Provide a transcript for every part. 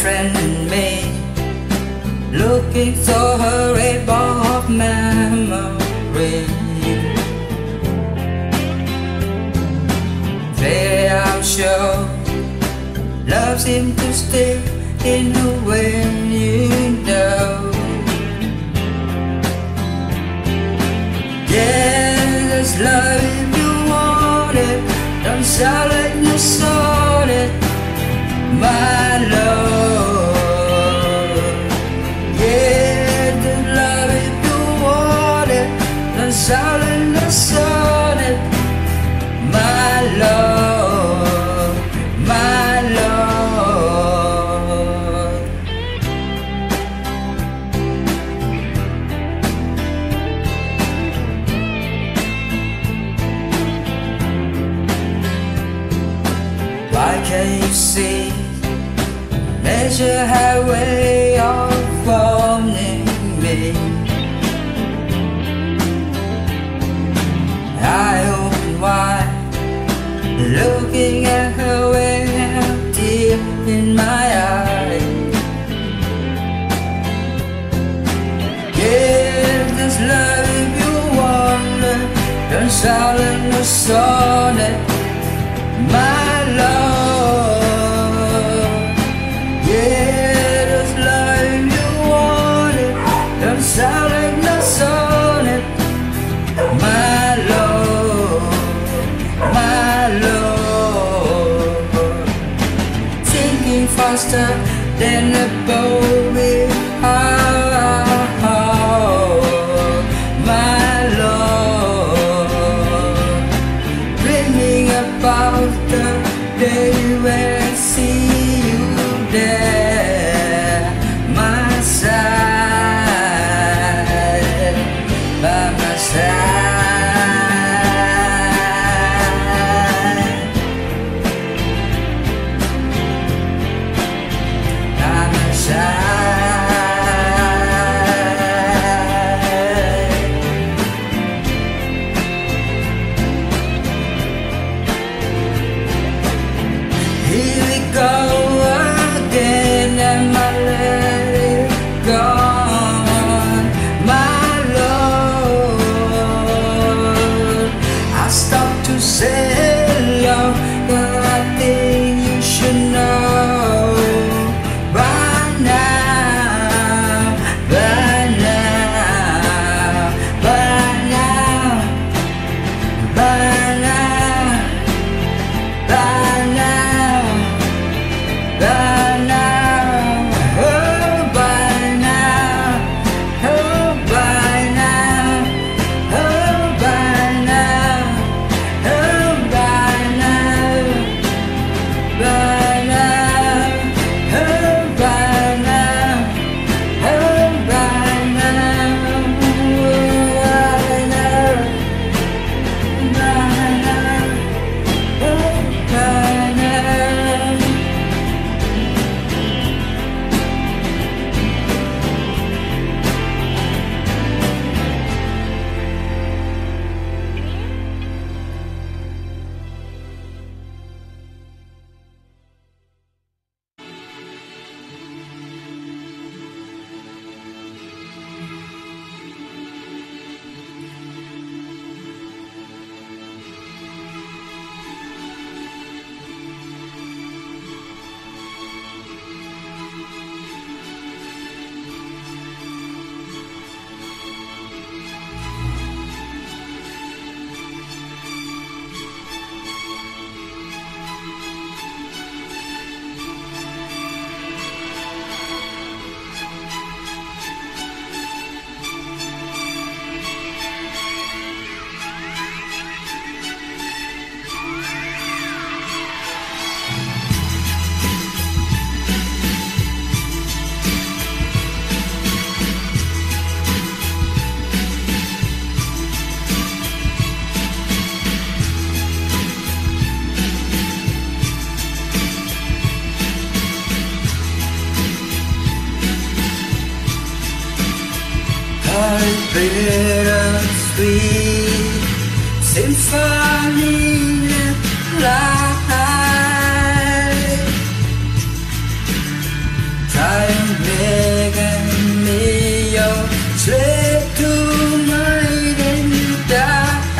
friend and me Looking through her rainbow of memory. There I'm sure Love seems to stay in the way you know there's love if you want it Don't sound like you saw it. My love My love My love. Why can't you see? Measure highway of owning me Looking at her with deep in my eyes. Yeah, there's love if you want it Don't sound like than a boat My bitter sweet symphony of life. Try and make me your slave to mine and die.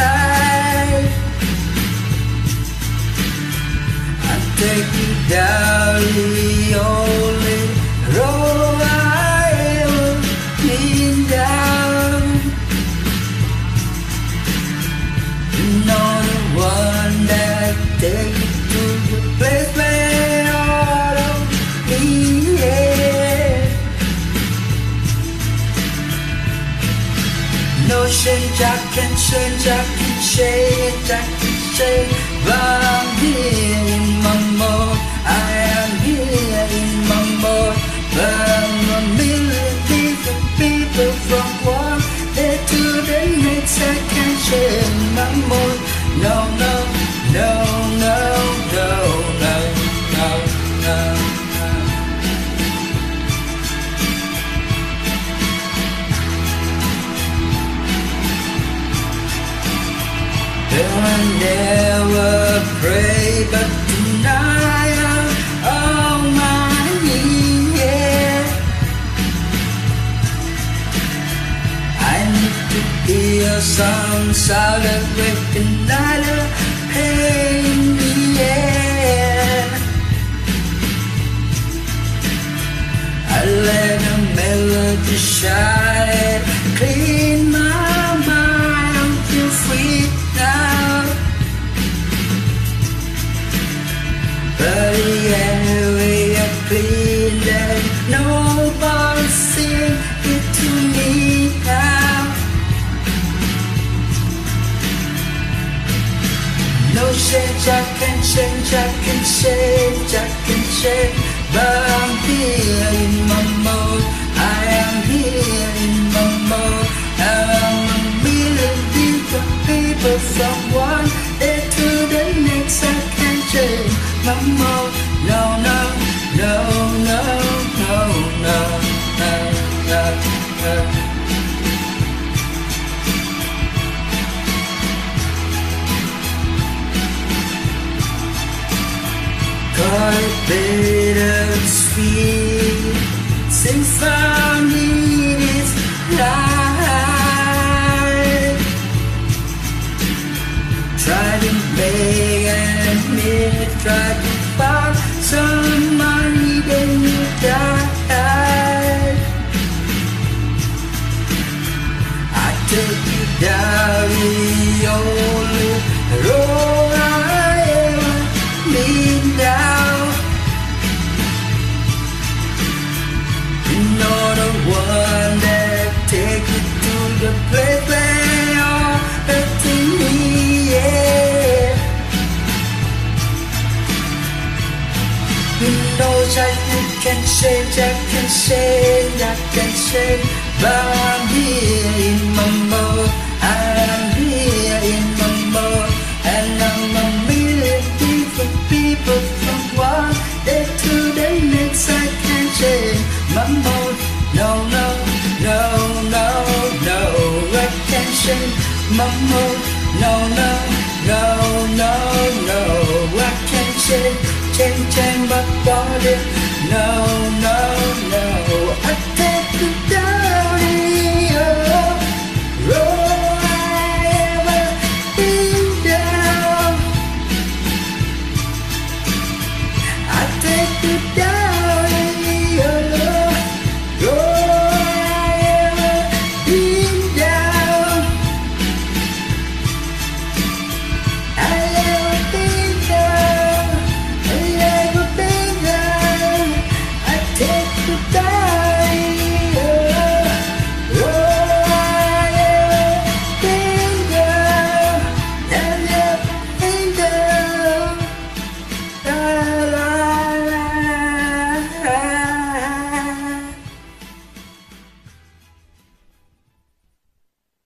I take you down, Leon. Can change, I can change, I can change. But I'm here in my mode. I am here in my mode. But I'm a million different people from one day to the next. I can change my mode. No, no, I never pray, but my knees. I need to hear some the pain. I let a melody shine, But I'm here in my mode. I am here in my mode. And I'm a different people from Call it bittersweet Since I need its life Try to make an Try can change, I can change, I can change But I'm here in my mode I'm here in my mode And I'm a million different people From one day to the next. I can change my mode. No, no, no, no, no I can change my mode. No, no, no, くて